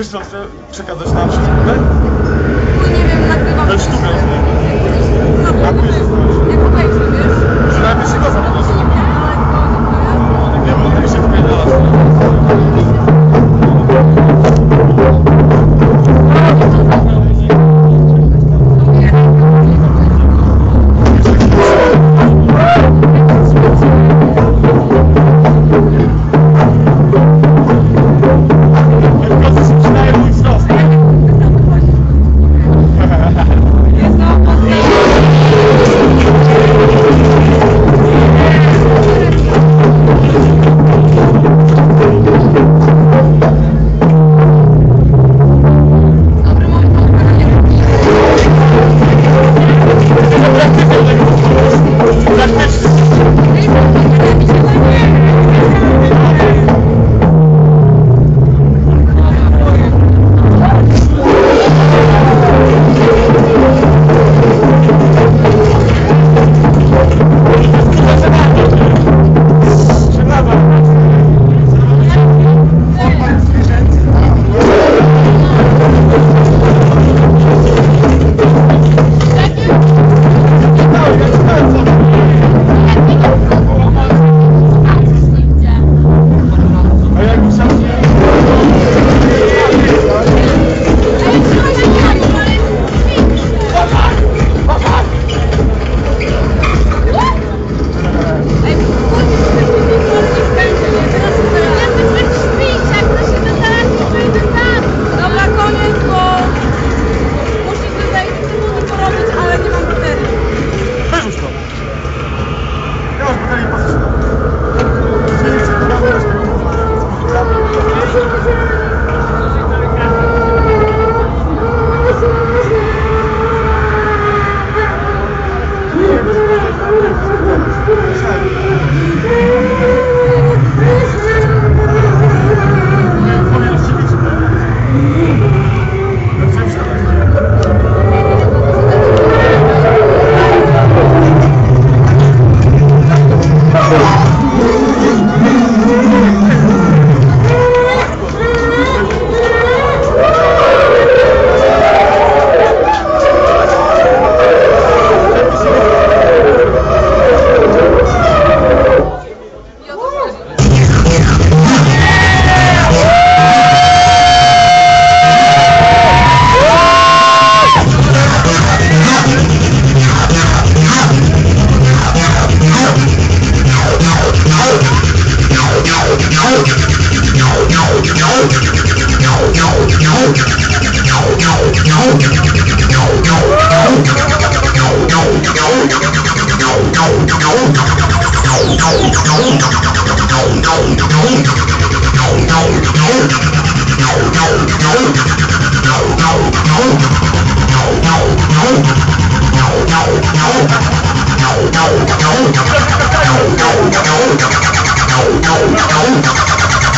Wiesz co, chcę przekazać nam sztukę? No nie wiem, nagrywam. Ale sztukę, Gracias.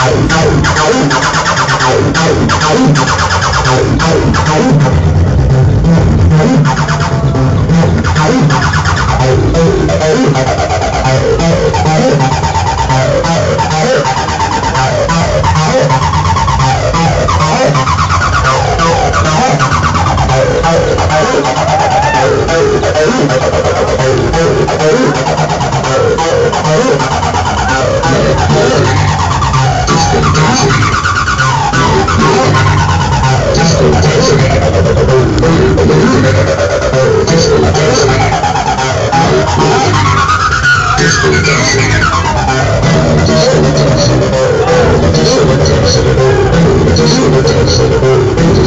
Ow, ow.